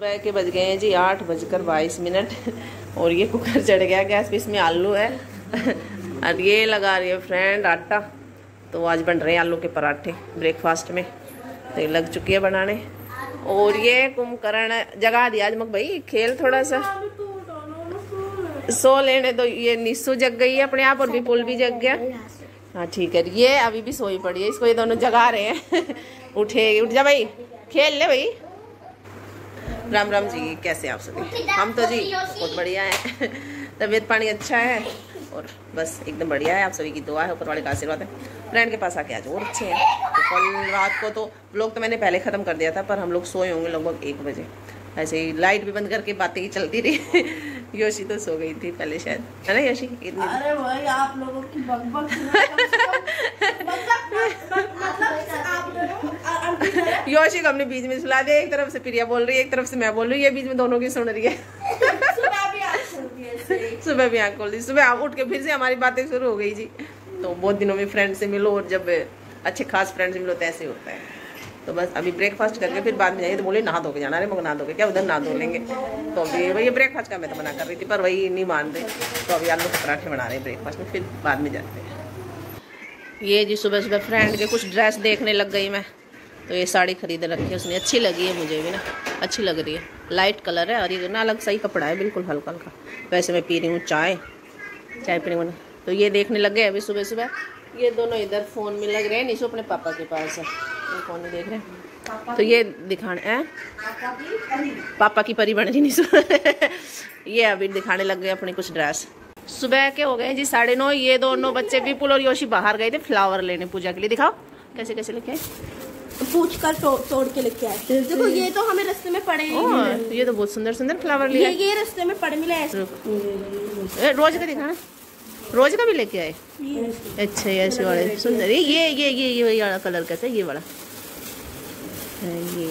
सुबह के बज गए हैं जी आठ बजकर बाईस मिनट, और ये कुकर चढ़ गया, गैस पे इसमें आलू है। और ये लगा रही है फ्रेंड आटा तो आज बन रहे हैं आलू के पराठे ब्रेकफास्ट में। तो लग चुकी है बनाने। और ये कुंभकर्ण, जगा दिया आज मक भाई, खेल थोड़ा सा। सो लेने दो, ये निस्सू जग गई है अपने आप, और विपुल भी जग गया। हाँ ठीक है, ये अभी भी सोई पड़ी है, इसको ये दोनों जगा रहे हैं। उठे, उठ जा भाई, खेल ले भाई। राम राम जी कैसे आप सभी? हम तो जी बहुत बढ़िया है। तबीयत पानी अच्छा है और बस एकदम बढ़िया है। आप सभी की दुआ है ऊपर वाले का आशीर्वाद है। फ्रेंड के पास आके आज और अच्छे हैं। तो कल रात को तो ब्लॉग तो मैंने पहले ख़त्म कर दिया था पर हम लोग सोए होंगे लगभग एक बजे। ऐसे ही लाइट भी बंद करके बातें ही चलती रही। योशी तो सो गई थी पहले शायद। है ना योशी? इतनी अरे भाई आप लोगों की बकबक योशी को हमने बीच में सुला दिया एक तरफ़ से प्रिया बोल रही है एक तरफ़ से मैं बोल रही हूँ ये बीच में दोनों की सुन रही है। सुबह भी आँख खुलती ऐसे। सुबह भी आँख खोल दी सुबह आप उठ के फिर से हमारी बातें शुरू हो गई जी। तो बहुत दिनों में फ्रेंड से मिलो और जब अच्छे खास फ्रेंड से मिलो तो ऐसे होता है। तो बस अभी ब्रेकफास्ट करके फिर बाद में जाइए तो बोले नहा धो के जाना अरे मगर नहा धो के क्या उधर नहा धो लेंगे? तो अभी वही ब्रेकफास्ट का मैं तो मना कर रही थी पर वही नहीं मान रहे। तो अभी आलू के पराठे बना रहे हैं ब्रेकफास्ट में फिर बाद में जाते हैं। ये जी सुबह सुबह फ्रेंड के कुछ ड्रेस देखने लग गई मैं। तो ये साड़ी खरीद रखी है उसने अच्छी लगी है मुझे भी ना अच्छी लग रही है। लाइट कलर है और ये ना अलग सही कपड़ा है बिल्कुल हल्का हल्का। वैसे मैं पी रही हूँ चाय चाय पीने को तो ये देखने लग गए अभी सुबह सुबह। ये दोनों इधर फ़ोन में लग रहे हैं निशु अपने पापा के पास है। ये फ़ोन में देख रहे हैं? तो ये दिखाने हैं? पापा की परी। बन रही निशु। ये अभी दिखाने लग गए अपने कुछ ड्रेस सुबह के हो गए जी साढ़े नौ ये दोनों बच्चे विपुल और योशी बाहर गए थे फ्लावर लेने पूजा के लिए। दिखाओ कैसे कैसे लिखे पूछ कर तो, तोड़ के लेके आए। देखो ये तो हमें रास्ते में पड़े ही ये तो बहुत सुंदर सुंदर फ्लावर ये लिए ये रास्ते में पड़े मिले ऐसे रोज का दिखाना रोज का भी लेके आए? ये। अच्छा ये ऐसे वाले सुंदर। ये ये ये ये ये वाला कलर कैसा ये वाला। ये।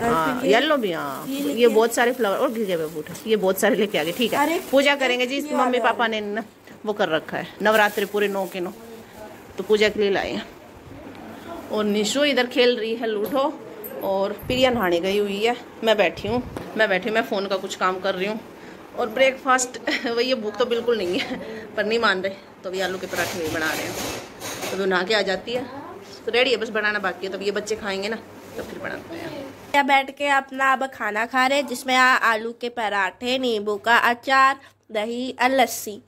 हाँ येलो भी हाँ। ये ये बहुत सारे फ्लावर और गिर गए बूट ये बहुत सारे लेके आ गए ठीक है। पूजा करेंगे जी मम्मी पापा ने ना वो कर रखा है। नवरात्रि पूरे नौ के नौ। तो पूजा के लिए लाए हैं। और निशु इधर खेल रही है लूडो और प्रिया नहाने गई हुई है। मैं बैठी हूँ। मैं बैठी मैं फ़ोन का कुछ काम कर रही हूँ। और ब्रेकफास्ट वही ये भूख तो बिल्कुल नहीं है पर नहीं मान रहे। तो अभी आलू के पराठे वही बना रहे हैं। तो वो नहा के आ जाती है। तो रेडी है बस बनाना बाकी है। तब ये बच्चे खाएँगे ना तो फिर बनाते हैं। या बैठ के अपना अब खाना खा रहे जिसमें आ, आलू के पराठे नींबू का अचार दही और लस्सी।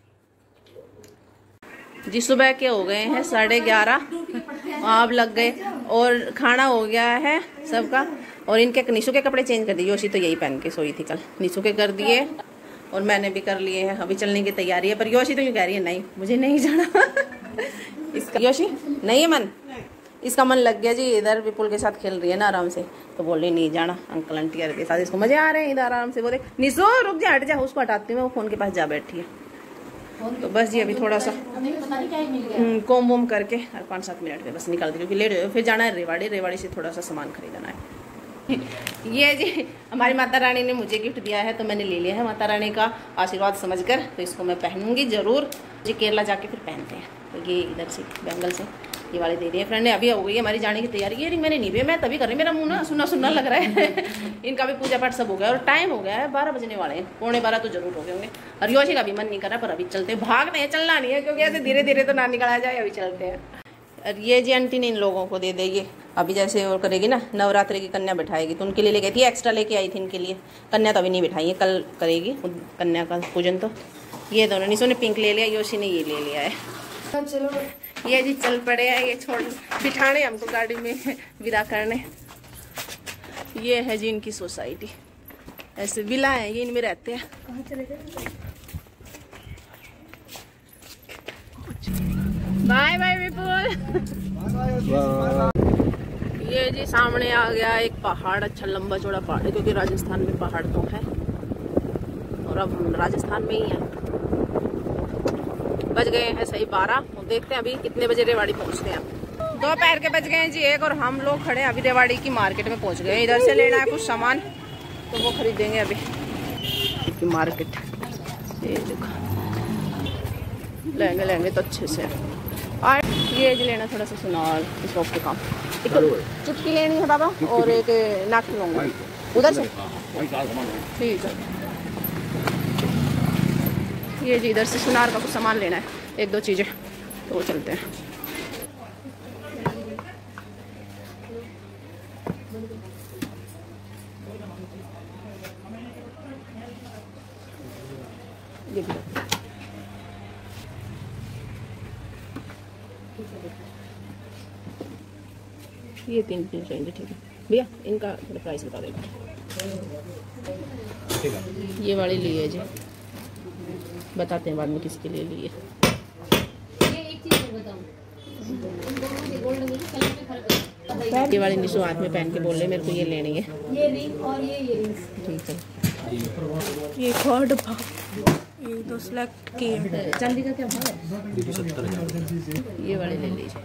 जी सुबह के हो गए हैं साढ़े ग्यारह। आप लग गए और खाना हो गया है सबका। और इनके निशु के कपड़े चेंज कर दिए। योशी तो यही पहन के सोई थी कल। निशु के कर दिए और मैंने भी कर लिए हैं। अभी चलने की तैयारी है पर योशी तो यूँ कह रही है नहीं मुझे नहीं जाना। इसका योशी नहीं है मन? इसका मन लग गया जी इधर विपुल के साथ खेल रही है ना आराम से। तो बोल रही नहीं जाना अंकल आंटी के साथ इसको मज़े आ रहे हैं इधर आराम से। बोले निशो रुक जा हट जा उसको हटाती हूँ मैं वो फ़ोन के पास जा बैठी है। तो बस जी अभी थोड़ा सा हम्म, कोम वोम करके और पाँच सात मिनट में बस निकल दी क्योंकि लेट हो फिर जाना है रेवाड़ी रेवाड़ी से थोड़ा सा सामान खरीदना है। ये जी हमारी माता रानी ने मुझे गिफ्ट दिया है तो मैंने ले लिया है माता रानी का आशीर्वाद समझकर तो इसको मैं पहनूँगी ज़रूर। जी केरला जाके फिर पहनते हैं तो ये इधर से बैंगल से। ये वाले दे दिए फ्रेंड ने अभी हो गई है हमारी जाने की तैयारी। ये रिंग मैंने नहीं भी मैं तभी कर रही मेरा मुँह ना सुना सुना लग रहा है। इनका भी पूजा पाठ सब हो गया और टाइम हो गया है बारह बजने वाले हैं। पौने बारह तो ज़रूर हो गए होंगे। और योशी का भी मन नहीं कर रहा पर अभी चलते हैं। भागते हैं चलना नहीं है क्योंकि ऐसे धीरे धीरे तो ना निकला जाए अभी चलते हैं। और ये जी आंटी ने इन लोगों को दे देगी अभी जैसे वो करेगी ना नवरात्रि की कन्या बैठाएगी। तो उनके लिए लेके थी एक्स्ट्रा लेके आई थी इनके लिए। कन्या तो अभी नहीं बैठाई है कल करेगी कन्या का पूजन तो। ये दोनों निशो ने पिंक ले लिया योशी ने ये ले लिया है चलो। ये जी चल पड़े हैं ये छोड़ बिठाने हमको गाड़ी में विदा करने। ये है जी इनकी सोसाइटी। ऐसे विला है ये इनमें रहते हैं। कहाँ चले गए? Bye bye Vipul. ये जी सामने आ गया एक पहाड़ अच्छा लंबा चौड़ा पहाड़ है क्योंकि राजस्थान में पहाड़ तो है। और अब हम राजस्थान में ही हैं। बज गए हैं सही बारह। देखते हैं अभी कितने बजे रेवाड़ी पहुँचते हैं। दोपहर के बज गए हैं जी एक और हम लोग खड़े हैं अभी रेवाड़ी की मार्केट में पहुँच गए इधर से लेना है कुछ सामान तो वो खरीदेंगे अभी। की मार्केट। ये देखो। लेंगे लेंगे तो अच्छे से। और ये जी लेना थोड़ा सा सुनार स्टॉप के। काम एक चुटकी लेनी है बाबा और एक नाक लूँगा। उधर से? ठीक है। ये जी इधर से सुनार का कुछ सामान लेना है। एक दो चीज़ें तो वो चलते हैं। ये तीन तीन चाहिए ठीक है। भैया इनका थोड़ा प्राइस बता देगा ये वाली ली है जी। बताते हैं बाद में किसके लिए लिए। ये एक चीज़ और बताऊँ तुम दोनों में गोल्ड में कलर में फ़र्क ये वाले निशु हाथ में पहन के बोल रहे मेरे को ये लेनी है। ये रिंग और ये इयरिंग्स ठीक है। ये कॉर्ड ये दो सेलेक्ट किए चांदी का क्या भाव है? ये वाले ले लीजिए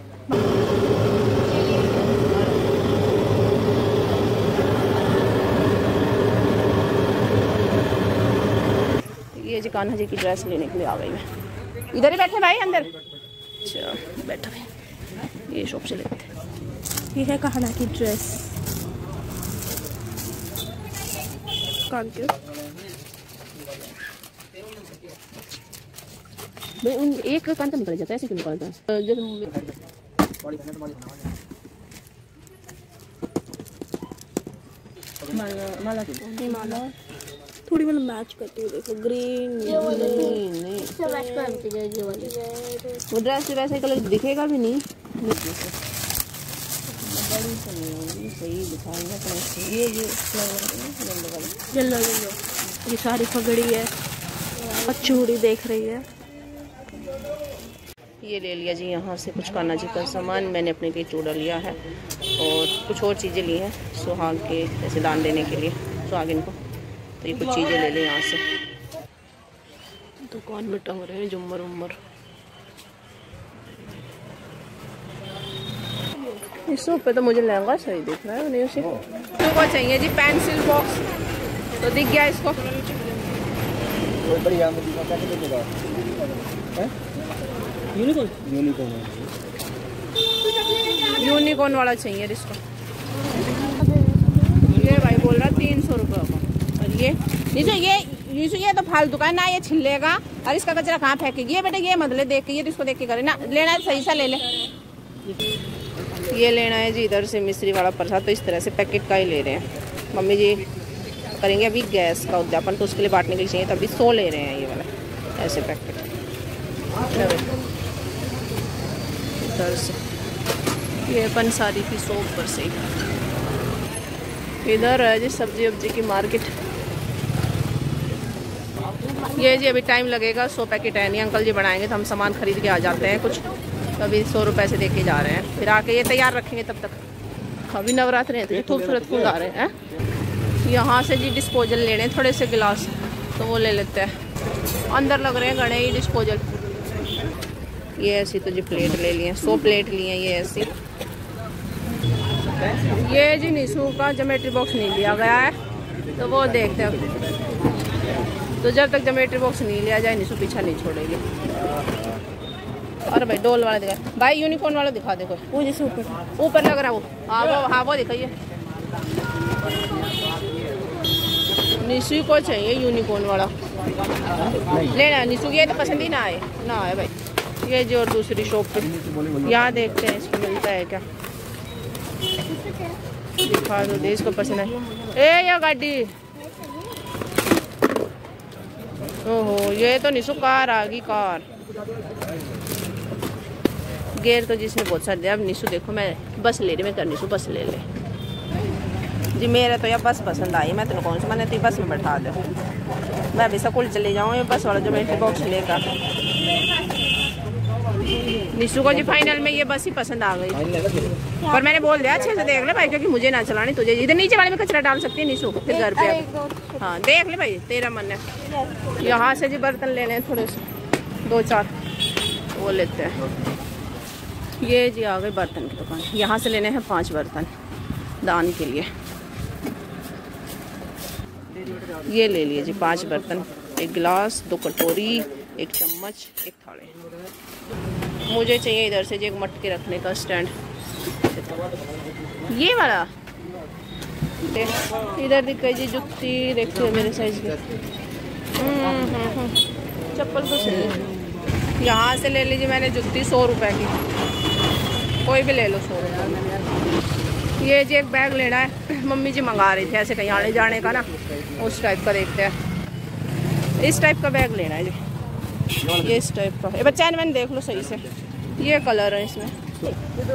ये जी कान्हा जी की ड्रेस लेने के लिए आ गई मैं। इधर ही बैठे भाई अंदर। अच्छा बैठा ये शॉप से लेते ये है कहना की ड्रेस। कौन की। उन एक कान तो निकल जाता है, ऐसे क्यों निकलता है? जब माला माला माला। थोड़ी मतलब मैच करती है देखो ग्रीन नहीं नहीं सब मैच करते जाए ये वाले। वो ड्रेस वैसे कलर दिखेगा भी नहीं। सही दिखाएँगे ये ये येलो येलो येलो ये सारी पगड़ी है और चूड़ी देख रही है। ये ले लिया जी यहाँ से कुछ कान्हा जी का सामान मैंने अपने लिए चूड़ा लिया है और कुछ और चीज़ें ली हैं सुहाग के जैसे दान देने के लिए। सुहागिन को तो ये कुछ चीज़ें ले लें यहाँ से। दुकान में टंग रहे हैं जुम्मर उम्मर। इस पे तो मुझे लहंगा सही दिख रहा है नहीं उसे। तो को चाहिए जी पेंसिल बॉक्स तो दिख गया इसको। हैं? यूनिकॉर्न यूनिकॉर्न यूनिकॉर्न वाला चाहिए इसको। ये भाई बोल रहा तीन सौ रुपये ये नीचो ये नीचो ये तो फालतू का ना ये छिलेगा और इसका कचरा कहाँ फेंकेगी? ये बेटा, ये मतलब देख के, ये तो इसको देख के करे। ना, लेना है सही सा ले ले। ये लेना है जी इधर से मिश्री वाला प्रसाद तो इस तरह से पैकेट का ही ले रहे हैं। मम्मी जी करेंगे अभी गैस का उद्यापन तो उसके लिए बांटने के लिए चाहिए तो अभी सौ ले रहे हैं ये वाला, ऐसे पैकेट। इधर से। ये पंसारी की शॉप पर से इधर है जी सब्ज़ी वब्जी की मार्केट। ये जी, अभी टाइम लगेगा, सौ पैकेट है नहीं, अंकल जी बनाएँगे तो हम सामान खरीद के आ जाते हैं कुछ। तो अभी सौ रुपए से दे के जा रहे हैं। फिर आके ये तैयार रखेंगे तब तक। अभी नवरात्र हैं तो ये खूबसूरत फूल आ रहे हैं यहाँ से जी डिस्पोजल लेने हैं, थोड़े से गिलास तो वो ले लेते हैं। अंदर लग रहे हैं गणे ही डिस्पोजल ये ऐसी तो जी प्लेट ले लिए सौ प्लेट लिए ये ऐसी। ये जी निशू का जोमेट्री बॉक्स नहीं लिया गया है तो वो देखते हैं। तो जब तक जोमेट्री बॉक्स नहीं लिया जाए, निशु पीछा नहीं छोड़ेगी। और भाई, डोल वाला दिखा। भाई यूनिकॉर्न वाला दिखा दे कोई वो जैसे ऊपर ऊपर लग रहा वो। हाँ वो हाँ वो दिखाइए। निशु को चाहिए यूनिकॉर्न वाला। लेना निशु की ये तो पसंद ही ना आए। ना आए भाई। ये जो और दूसरी शॉप पे यहाँ देखते हैं, इसको मिलता है क्या? दिखा दो दे इसको पसंद है। ए, ये गाड़ी। ओहो, ये तो निशु कार आ गई कार। गेर तो जिसने बहुत सारे दिया, अब निशु देखो, मैं बस ले रही मैं कर निशु बस ले ले। जी, मेरा तो यह बस पसंद आई, मैं तेरे कौन सी, मैंने तो बस में बैठा दे। मैं अभी स्कूल चले जाऊँ, ये बस वाला जो मेरे बॉक्स लेकर निशु को जी फाइनल में ये बस ही पसंद आ गई। पर मैंने बोल दिया अच्छे से देख ले भाई क्योंकि मुझे ना चलानी तुझे इधर नीचे वाले में कचरा डाल सकती है निशु फिर घर पे। हाँ देख ले भाई तेरा मन है। यहाँ से जी बर्तन लेने हैं थोड़े से दो चार वो लेते हैं। ये जी आ गए बर्तन की दुकान यहाँ से लेने हैं पाँच बर्तन दान के लिए। ये ले लिए जी पाँच बर्तन एक गिलास दो कटोरी एक चम्मच एक थाले। मुझे चाहिए इधर से जी एक मटके रखने का स्टैंड। ये वाला? इधर दिख गई जी जुत्ती देखिए मेरे साइज़ की। हम्म, हम्म, हम्म। चप्पल तो सही है। यहाँ से ले लीजिए मैंने जुत्ती सौ रुपए की। कोई भी ले लो सौ रुपये ये जी एक बैग लेना है। मम्मी जी मंगा रही थी ऐसे कहीं आने जाने का ना। उस टाइप का देखते हैं। इस टाइप का बैग लेना है जी। ये इस टाइप का। ये बच्चा मैंने देख लो सही से। ये कलर है इसमें। ये तो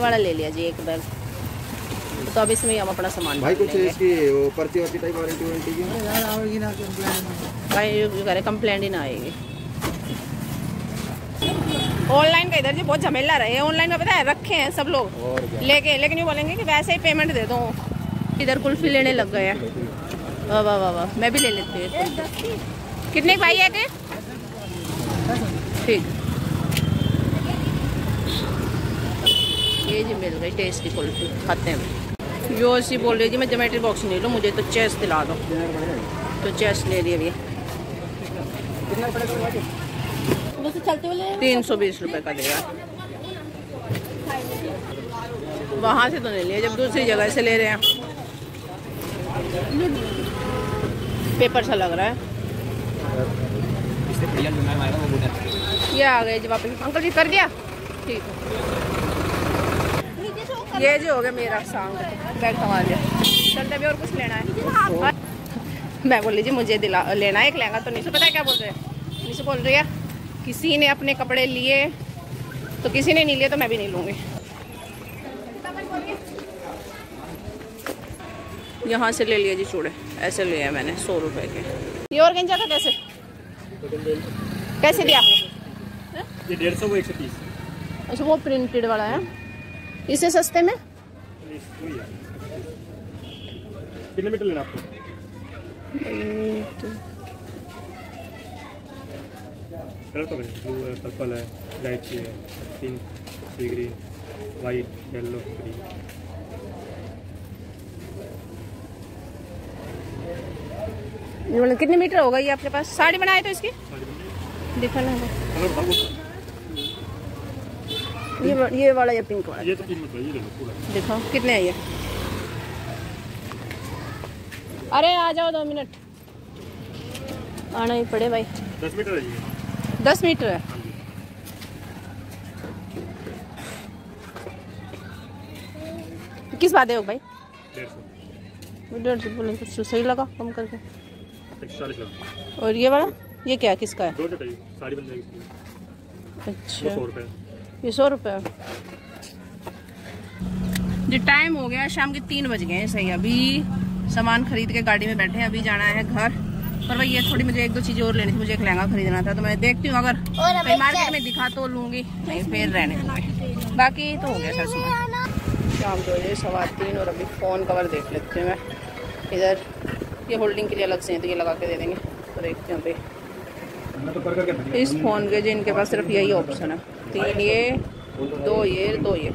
वाला हाँ ले लिया जी एक बैग। तो अब इसमें हम अपना सामान भाई कुछ इसकी वो पर्ची वर्ची टाइप वारंटी वारंटी की? भाई ये करे कंप्लेंट ही ना आएगी। ऑनलाइन का इधर जी बहुत झमेला रहे ऑनलाइन का पता है रखे हैं सब लोग। लेके लेकिन ये बोलेंगे कि वैसे ही पेमेंट दे दो। इधर कुल्फी लेने लग गए हैं। वाह वाह वाह वाह। मैं भी ले लेती हूँ कितने भाई है थे ठीक। ये जी मिल गई टेस्टी कुल्फी खाते हैं। यो ऐसी बोल रही जी मैं जोमेट्री बॉक्स नहीं लूँ मुझे तो चेस दिला दो। तो चेस ले लिए बस चलते हुए तीन सौ बीस रुपये का देगा वहाँ से तो नहीं लिया जब दूसरी जगह से ले रहे हैं। पेपर सा लग रहा है। ये आ गए जी वापस। अंकल जी कर दिया? ठीक। है ये जो हो गया मेरा सांग बैग संभाल लिया चलते भी और कुछ लेना है। मैं बोल लीजिए मुझे दिला लेना है एक लहंगा तो निशु पता है क्या बोल रहे हैं? निशु बोल रही है? किसी ने अपने कपड़े लिए तो किसी ने नहीं लिए तो मैं भी नहीं लूँगी। यहाँ से ले लिए जी चूड़े ऐसे लिए हैं मैंने सौ रुपए के। ये और गेंजा का कैसे कैसे दिया। ये डेढ़ सौ एक सौ तीस। अच्छा वो प्रिंटेड वाला है। इसे सस्ते में? कितने मीटर लेना आपको? कलर तो ब्लू है पर्पल है लाइट सी है पिंक सी ग्रीन वाइट येलो ग्रीन कितने मीटर होगा ये आपके पास? साड़ी बनाए तो इसकी? दिखा ना। ये ये वाला या पिंक वाला? ये तो तीन मीटर ये दिखाओ कितने है ये? अरे आ जाओ दो मिनट। आना ही पड़े भाई। दस मीटर है ये। दस मीटर है। किस बात है भाई? डेढ़ सौ। बोले, कुछ सही लगा कम करके। और ये वाला? ये क्या किसका है। अच्छा। ये सौ रुपये जी टाइम हो गया, शाम के तीन बज गए सही। अभी सामान खरीद के गाड़ी में बैठे हैं, अभी जाना है घर। पर भाई ये थोड़ी मुझे एक दो चीज़ें और लेनी थी मुझे एक लहंगा खरीदना था तो मैं देखती हूँ अगर कहीं मार्केट में दिखा तो लूँगी नहीं फिर रहने दूँगी। बाकी तो हो गया सर सामान। शाम के बजे सवा तीन और अभी फ़ोन कवर देख लेती हूँ मैं। इधर ये होल्डिंग के लिए अलग से है तो ये लगा के दे देंगे। तो देखते हैं भाई तो इस फ़ोन के जो इनके पास सिर्फ़ यही ऑप्शन है। तीन ये दो ये दो ये।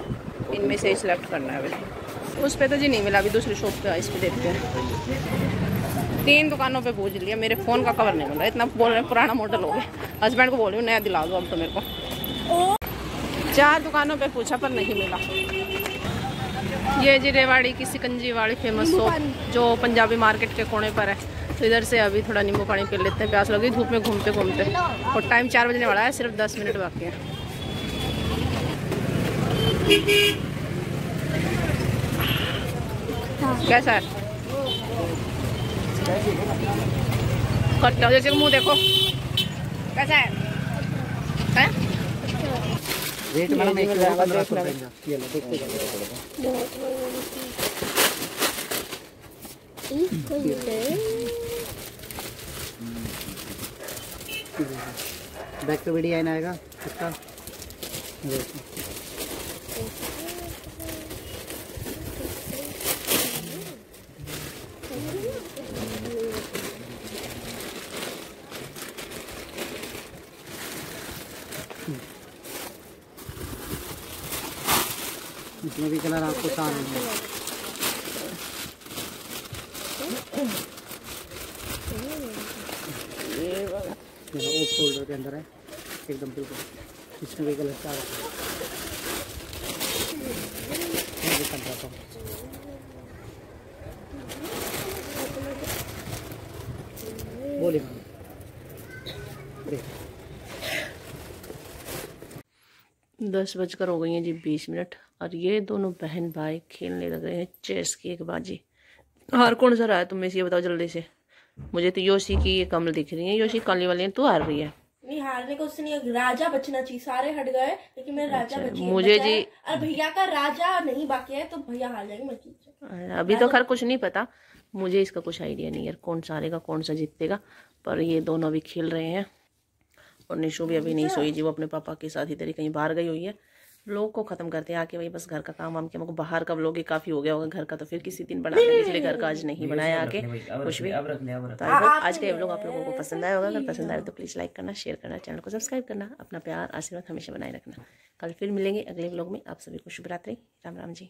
इनमें से ही सिलेक्ट करना है अभी। उस पे तो जी नहीं मिला अभी दूसरी शॉप पे इस पर देखते हैं। तीन दुकानों पे पूछ लिया, मेरे फ़ोन का कवर नहीं मिल रहा, इतना बोल रहे पुराना मॉडल हो गया। हस्बैंड को बोल रही हूँ, नया दिला दो अब तो मेरे को। चार दुकानों पे पूछा, पर नहीं मिला। ये जी रेवाड़ी की सिकंजी वाली फ़ेमस शॉप जो पंजाबी मार्केट के कोने पर है। तो इधर से अभी थोड़ा नींबू पानी पी लेते हैं, प्यास लगी, धूप में घूमते घूमते। और टाइम चार बजने वाला है, सिर्फ़ दस मिनट बाकी है। कैसा है? खट्टा जैसे मुँह देखो कैसा है हैं? रेट मैडम एक मिल पंद्रह सौ। ये लो देखते बैक तो वीडियो आएगा इसका इसमें भी कलर आपको सारे हैं। फोल्डर के अंदर है, एकदम बिल्कुल। इसमें भी कलर हूँ। दस बजकर हो गई हैं जी बीस मिनट। और ये दोनों बहन भाई खेलने लग रहे हैं चेस की एक बाजी। हार कौन सा रहा है तुम में से ये बताओ जल्दी से। मुझे तो योशी की ये कमल दिख रही है। योशी काली वाली है तू हार रही है। नहीं हारने को नहीं राजा बचना चाहिए। सारे हट गए लेकिन मेरा राजा बची मुझे जी- और भैया का राजा नहीं बाकी है तो भैया हार जाएँगे मैं अभी तो खैर कुछ नहीं पता। मुझे इसका कुछ आइडिया नहीं यार कौन सा हारेगा कौन सा जीतेगा। पर ये दोनों अभी खेल रहे हैं। और निशु भी अभी नहीं सोई जी वो अपने पापा के साथ इधर ही कहीं बाहर गई हुई है। लोग को ख़त्म करते हैं आके वही बस घर का काम वाम के हमको बाहर का लोग ही काफ़ी हो गया होगा घर का तो फिर किसी दिन बना देंगे इसलिए घर का आज नहीं बनाया आके। कुछ भी तो आज का ये व्लॉग आप लोगों को पसंद आया होगा अगर पसंद आया तो प्लीज़ लाइक करना शेयर करना चैनल को सब्सक्राइब करना अपना प्यार आशीर्वाद हमेशा बनाए रखना। कल फिर मिलेंगे अगले ब्लॉग में। आप सभी को शुभ रात्रि। राम राम जी।